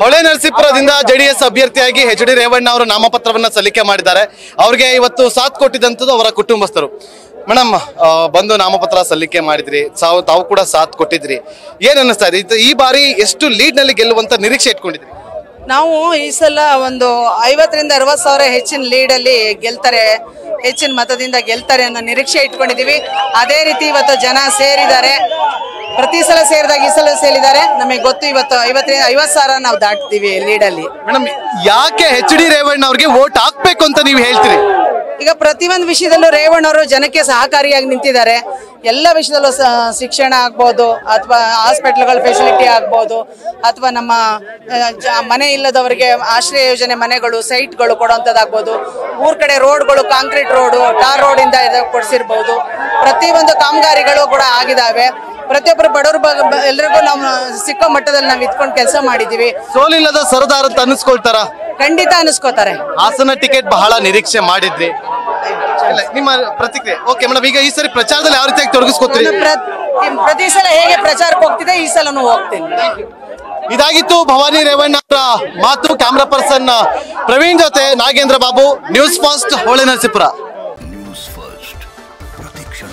ಹೊಳೆ ನರಸೀಪುರದಿಂದ ಜೆಡಿಎಸ್ ಅಭ್ಯರ್ಥಿಯಾಗಿ ಎಚ್ ಡಿ ರೇವಣ್ಣ ಅವರು ನಾಮಪತ್ರವನ್ನ ಸಲ್ಲಿಕೆ ಮಾಡಿದ್ದಾರೆ. ಅವರಿಗೆ ಇವತ್ತು ಸಾಥ್ ಕೊಟ್ಟಿದ್ದಂಥದ್ದು ಅವರ ಕುಟುಂಬಸ್ಥರು. ಮೇಡಮ್ ಬಂದು ನಾಮಪತ್ರ ಸಲ್ಲಿಕೆ ಮಾಡಿದ್ರಿ. ತಾವು ಕೂಡ ಸಾಥ್ ಕೊಟ್ಟಿದ್ರಿ. ಏನ್ ಅನ್ನಿಸ್ತಾ ಇದೆ? ಈ ಬಾರಿ ಎಷ್ಟು ಲೀಡ್ನಲ್ಲಿ ಗೆಲ್ಲುವಂತ ನಿರೀಕ್ಷೆ ಇಟ್ಕೊಂಡಿದ್ರಿ? ನಾವು ಈ ಸಲ ಒಂದು ಐವತ್ತರಿಂದ ಅರವತ್ತು ಸಾವಿರ ಹೆಚ್ಚಿನ ಲೀಡಲ್ಲಿ ಗೆಲ್ತಾರೆ, ಹೆಚ್ಚಿನ ಮತದಿಂದ ಗೆಲ್ತಾರೆ ಅನ್ನೋ ನಿರೀಕ್ಷೆ ಇಟ್ಕೊಂಡಿದೀವಿ ಅದೇ ರೀತಿ ಇವತ್ತು ಜನ ಸೇರಿದ್ದಾರೆ. ಪ್ರತಿ ಸಲ ಸೇರಿದಾಗ ಈ ಸಲ ಸೇರಿದ್ದಾರೆ. ನಮಗೆ ಗೊತ್ತು ಇವತ್ತು ಐವತ್ತರಿಂದ ಐವತ್ತು ಸಾವಿರ ನಾವು ದಾಟ್ತೀವಿ ಲೀಡಲ್ಲಿ. ಮೇಡಮ್ ಯಾಕೆ ಎಚ್ ಡಿ ರೇವಣ್ಣ ಅವ್ರಿಗೆ ವೋಟ್ ಹಾಕ್ಬೇಕು ಅಂತ ನೀವು ಹೇಳ್ತೀರಿ? ಈಗ ಪ್ರತಿಯೊಂದು ವಿಷಯದಲ್ಲೂ ರೇವಣ್ಣ ಅವರು ಜನಕ್ಕೆ ಸಹಕಾರಿಯಾಗಿ ನಿಂತಿದ್ದಾರೆ. ಎಲ್ಲ ವಿಷಯದಲ್ಲೂ ಶಿಕ್ಷಣ ಆಗ್ಬೋದು ಅಥವಾ ಹಾಸ್ಪಿಟ್ಲ್ಗಳ ಫೆಸಿಲಿಟಿ ಆಗ್ಬೋದು ಅಥವಾ ನಮ್ಮ ಮನೆ ಇಲ್ಲದವರಿಗೆ ಆಶ್ರಯ ಯೋಜನೆ ಮನೆಗಳು ಸೈಟ್ಗಳು ಕೊಡುವಂಥದ್ದಾಗ್ಬೋದು ಊರ್ ಕಡೆ ರೋಡ್ಗಳು ಕಾಂಕ್ರೀಟ್ ರೋಡು ಟಾರ್ ರೋಡಿಂದ ಕೊಡಿಸಿರ್ಬೋದು. ಪ್ರತಿಯೊಂದು ಕಾಮಗಾರಿಗಳು ಕೂಡ ಆಗಿದಾವೆ ಪ್ರತಿಯೊಬ್ಬರು ಬಡವ್ರ ಎಲ್ಲರಿಗೂ ನಾವು ಸಿಕ್ಕ ಮಟ್ಟದಲ್ಲಿ ನಾವು ಇತ್ಕೊಂಡು ಕೆಲಸ ಮಾಡಿದೀವಿ. ಸೋಲಿಲ್ಲದ ಸರದಾರ ಅಂತ ಅನಿಸ್ಕೊಳ್ತಾರ ಖಂಡಿತ ಅನಿಸ್ಕೋತಾರೆ ಹಾಸನ ಟಿಕೆಟ್ ಬಹಳ ನಿರೀಕ್ಷೆ ಮಾಡಿದ್ವಿ ನಿಮ್ಮ ಪ್ರತಿಕ್ರಿಯೆ. ಓಕೆ ಮೇಡಮ್ ಈಗ ಈ ಸರಿ ಪ್ರಚಾರದಲ್ಲಿ ಯಾವ ರೀತಿಯಾಗಿ ತೊಡಗಿಸ್ಕೊತೀರಿ? ಪ್ರತಿ- ಸಲ ಹೇಗೆ ಪ್ರಚಾರಕ್ಕೆ ಹೋಗ್ತಿದೆ ಈ ಸಲನೂ ಹೋಗ್ತೀನಿ. ಇದಾಗಿತ್ತು ಭವಾನಿ ರೇವಣ್ಣ ಅವರ ಮಾತು. ಕ್ಯಾಮ್ರಾ ಪರ್ಸನ್ ಪ್ರವೀಣ್ ಜೊತೆ Nagendra Babu. News fast Hole Narasipura. First ಪ್ರತಿಕ್ಷಣ